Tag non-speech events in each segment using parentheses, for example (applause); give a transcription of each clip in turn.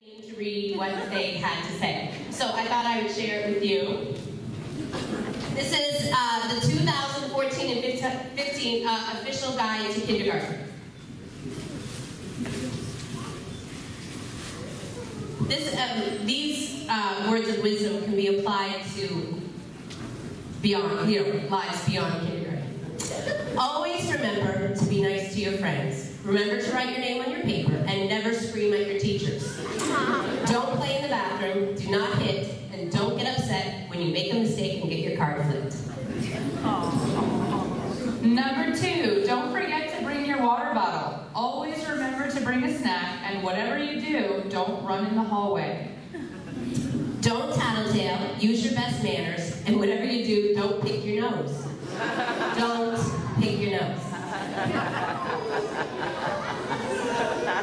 to read what they had to say. So I thought I would share it with you. This is uh, the 2014 and 15 uh, official guide to kindergarten. This, um, these uh, words of wisdom can be applied to beyond, you know, lives beyond kindergarten. Always remember to be nice to your friends. Remember to write your name on your paper and never scream at your teachers. Don't play in the bathroom, do not hit, and don't get upset when you make a mistake and get your card flipped. Number two, don't forget to bring your water bottle. Always remember to bring a snack, and whatever you do, don't run in the hallway. Don't tattletale, use your best manners, and whatever you do, don't pick your nose. Don't pick your nose.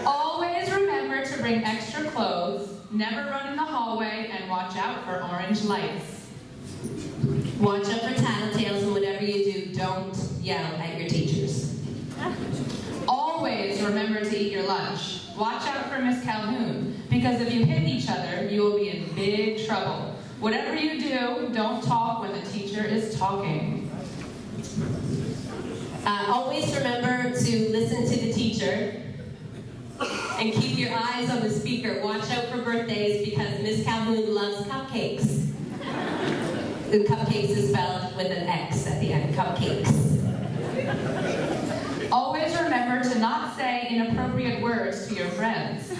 Always remember to bring extra clothes, never run in the hallway, and watch out for orange lights. Watch out for tattletales, and whatever you do, don't yell at your teachers. Always remember to eat your lunch. Watch out for Miss Calhoun, because if you hit each other, you will be in big trouble. Whatever you do, don't talk when the teacher is talking. Uh, always remember to listen to the teacher and keep your eyes on the speaker. Watch out for birthdays because Miss Calhoun loves cupcakes. the cupcakes is spelled with an X at the end, cupcakes. Always remember to not say inappropriate words to your friends.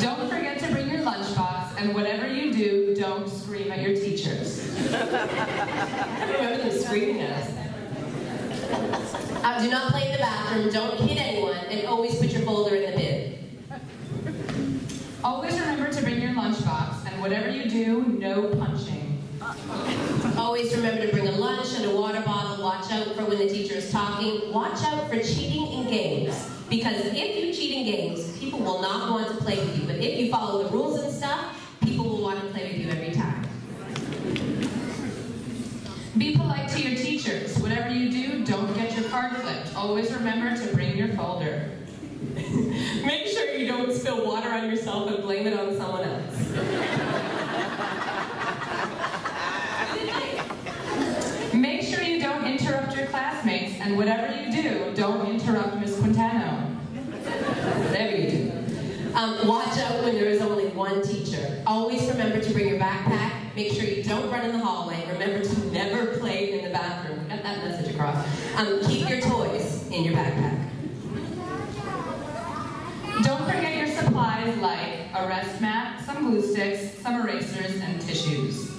Don't forget to bring your lunchbox, and whatever you do, don't scream at your teachers. Them screaming. Uh, do not play in the bathroom, don't hit anyone, and always put your folder in the bin. Always remember to bring your lunchbox, and whatever you do, no punching. Always remember to bring a lunch and a water bottle. Watch out for when the teacher is talking. Watch out for cheating in games. Because if you cheat in games, people will not want to play with you. But if you follow the rules and stuff, people will want to play with you every time. Be polite to your teachers. Whatever you do, don't get your card flipped. Always remember to bring your folder. (laughs) Make sure you don't spill water on yourself and blame it on someone else. Make sure you don't interrupt your classmates, and whatever you do, don't interrupt Miss Quintano. Whatever you do. Um, watch out when there is only one teacher. Always remember to bring your backpack. Make sure you don't run in the hallway. Remember to never play in the bathroom. Get that message across. Um, keep your toys in your backpack. Don't forget your supplies like a rest mat, some glue sticks, some erasers, and tissues.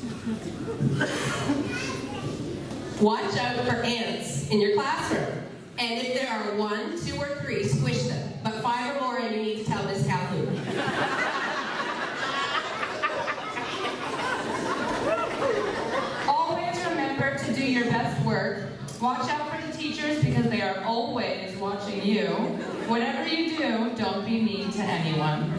Watch out for ants in your classroom. And if there are one, two, or three, squish them. But five or more, and you need to tell Miss Calhoun. Always remember to do your best work. Watch out for teachers because they are always watching you. Whatever you do, don't be mean to anyone.